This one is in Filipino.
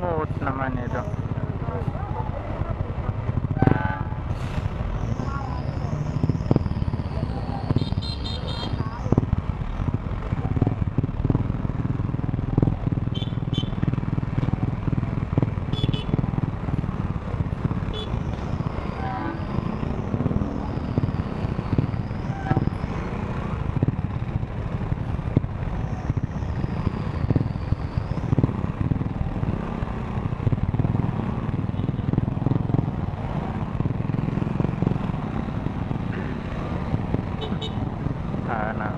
Lumuot naman ito. sana